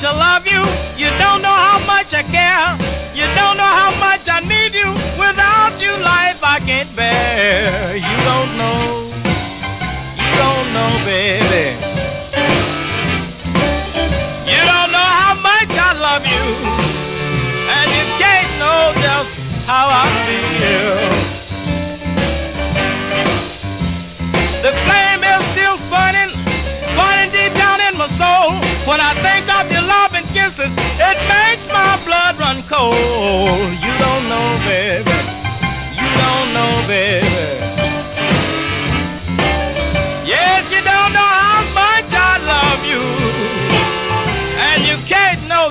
To love you. You don't know how much I care. You don't know how much I need you. Without you, life I can't bear. You don't know. You don't know, baby. You don't know how much I love you. And you can't know just how I kisses, it makes my blood run cold. You don't know, baby. You don't know, baby. Yes, you don't know how much I love you. And you can't know